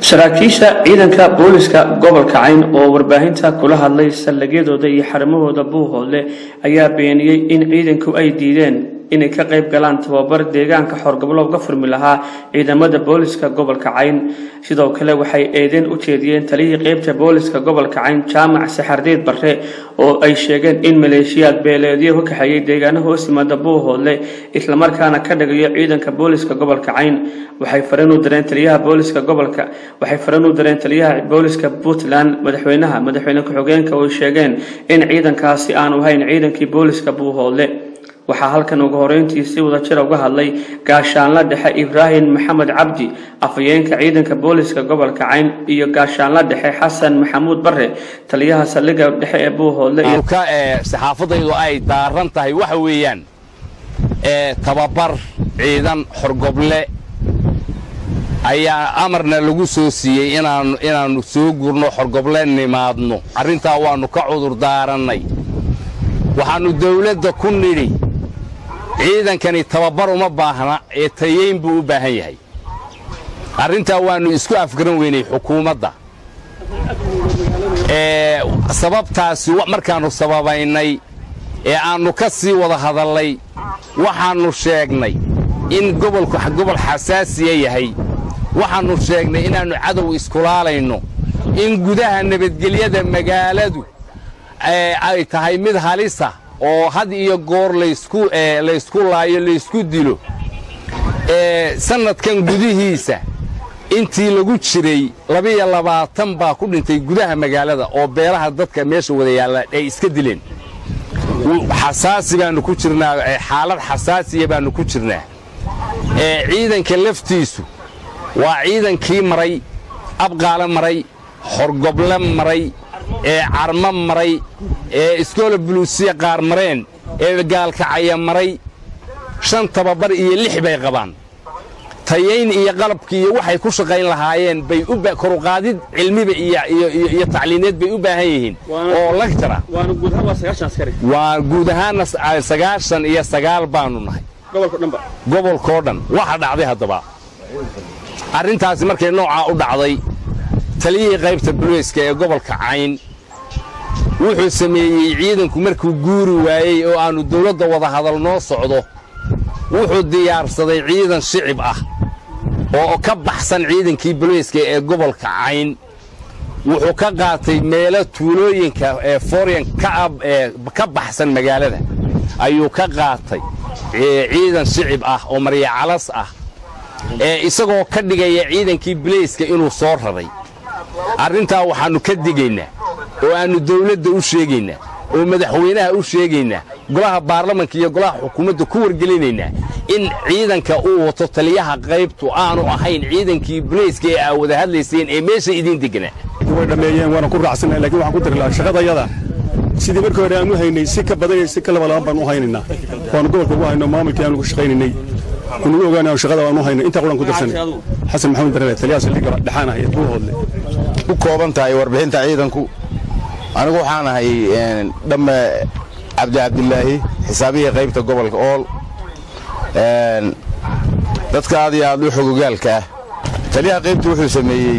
saraakiisha ciidanka booliska gobolka cayn oo warbaahinta kula hadlay saldhigyadooda iyo xarimahooda buuhoodle ayaa beeniyey in ciidanku ay diideen inay ka qayb galaan tababar deegaanka xorgoblo uga furmi lahaa ciidamada booliska gobolka cayn. Sidoo kale waxay eedeen u jeediyeen taliyii qeybta booliska gobolka cayn jaamac saxardeed barre oo ay sheegeen in maleeshiyaad beeleedyo ka kaxeeyay deegaano hoos yimaada buuhoodle islamarkaana ka dhigayo ciidanka booliska gobolka cayn. Waxay fareen u direen taliyaha booliska gobolka waxay fareen u direen taliyaha booliska puntland. Madaxweynaha madaxweyne ku-xigeenka oo sheegeen in ciidankaasi aanu ahayn ciidankii booliska buuhoodle waxaa halkan ugu horeyntii si wada jira uga hadlay gaashaanla dhexe ibraahim maxamed cabdi afhayeenka ciidanka booliska gobolka cayn iyo gaashaanla dhexe xasan maxamuud bare taliyaha saldhigga dhexe ee buuhoodle ka saxaafadaydu ay daaran tahay waxa weeyaan. Tababar ciidan xorgoble ayaa amarna lagu soo siiyey inaannu soo gurno xorgoble nimaadno. Arrintaa waannu ka cudur daarannay. Waxaannu dawladda ku nidhi ciidankani tababar uma baahna ee tayayn buu u baahan yahay. Arrintaa waannu isku afgaran weynay xukuumadda. Sababtaasi markaannu sababaynay ee aannu ka sii wada hadallay waxaannu sheegnay in gobolku gobol xasaasiya yahay. Waxaannu sheegnay inaannu cadow iskulaalayno in gudaha nabadgelyada magaaladu ay tahay mid halisa oo had iyo goor laysku laayo laysku dilo. Sannadkan gudihiisa intii lagu jiray labiyo labaatan baa ku dhintay gudaha magaalada oo beelaha dadka meesha wada yaalla ay iska dileen. Xasaasi baannu ku jirnaa xaalad xasaasiya baannu ku jirnaa. Ciidanka laftiisu waa ciidankii maray abqaale maray xorgoble maray ee carmo maray ee iskoola buluusiya qaar mareen ee gaalkacaya maray shan tababar iyo lix bay qabaan. Tayayn iyo qalabkii iyo waxay ku shaqayn lahaayeen bay koruqaadid cilmiba iyo tacliineed bay u baahan yihiin. Oo lagtara waa guud ahaanna sagaashan iyo sagaal baannu nahay. Gobolkoo dhan. Waxa dhacday haddaba. Arrintaasi markay noocaa u dhacday taliyihii qaybta buliiska ee gobolka cayn. Wuxuu sameeyey ciidanku markuu guuri waayey oo aannu dawladda wada hadal noo socdo. Wuxuu diyaarsaday ciidan shicib ah oo ka baxsan ciidankii buliiska ee gobolka cayn. Wuxuu ka qaatay meelo tuulooyinka ee foryan ka baxsan magaalada. Ayuu ka qaatay ciidan shicib ah oo maryacalas ah ee isagoo ka dhigaya ciidankii buliiska inuu soo raray arrintaa waxaannu ka digaynaa oo aannu dawladda u sheegaynaa oo madaxweynaha u sheegaynaa golaha baarlamanka iyo golaha xukuumadda ku wargelinaynaa in ciidanka uu wato taliyaha qaybtu aanu ahayn ciidankii bulayska ee aa wada hadlayseen ee meesha idiin deganaa. Way dhammeeyeen waana ku raacsannahay lakiin waxaan ku tiri lahaa shaqadayada sidii markii hore aan u haynay si ka badan si ka labalaban baan u haynaynaa. Waanu gobolka ugu hayno maamulkii aanu ku shaqaynaynay. Unugu ogaana shaqada waan u hayno intaa qulan ku darsanay xasan maxamed darale taliyaha saldhigga dhexaan ah ee ku kooban tahay warbixinta ciidanku. Anigu waxaan ahay dhamme cabdi cabdilaahi xisaabihii qaybta gobolka ool. Dadka aad iyo aad u xogogaalka ah. Taliyaha qaybtu wuxuu sameeyey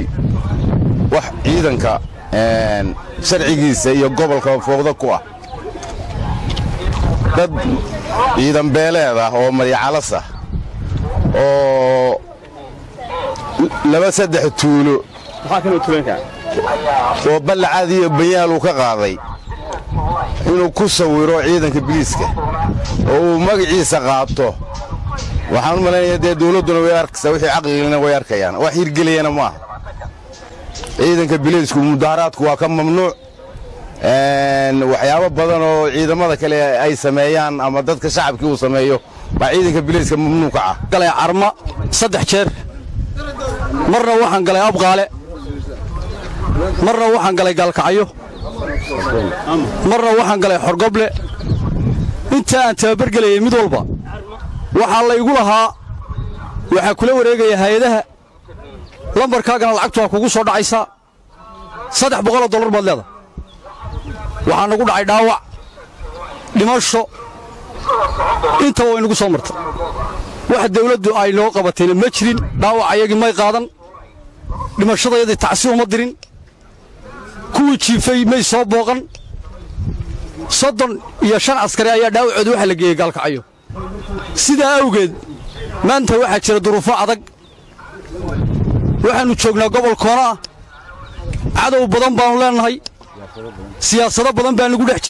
wax ciidanka sharcigiisa iyo gobolka fooqda ku ah. Dad ciidan beeleed ah oo maryacalas ah oo laba saddex tuulo oo ballacaad iyo banyaal uu ka qaaday inuu ku sawiro ciidanka biliiska oo uu magaciisa qaato. Waxaan u malaynaya dee dawladduna way arkaysaa wixii caqligana way arkayaan. Wax hirgeliyana maaha ciidanka biliisku mudaharaadku waa ka mamnuuc. Waxyaabo badan oo ciidamada kale ay sameeyaan ama dadka shacabkii uu sameeyo baa ciidanka biliiska mamnuuca ah. Galay carma saddex jeer. Marna waxaan galay abqaale marna waxaan galay gaalkacyo marna waxaan galay xorgoble inta aan tababargelayay mid walba waxaa laygu lahaa waxaa kula wareegaya hay'adaha. Lambarkaagana lacagtu waa kugu soo dhacaysaa saddex boqoloo dollar baad leedahay. Waxaa nagu dhacay dhaawac dhimasho. Intaba way nagu soo martay. Wax dawladdu ay noo qabatayna ma jirin. Dhaawac ayagii may qaadan. Dhimashadayadii tacsi uma dirin kuwii jiifay may soo booqan. Soddon iyo shan askari ayaa dhaawacooda waxa la geeyey gaalkacyo sidaa awgeed maanta waxaa jira duruufo adag. Waxaannu joognaa gobol koona ah. Cadow badan baannu leennahay siyaasado badan baa nagu dhex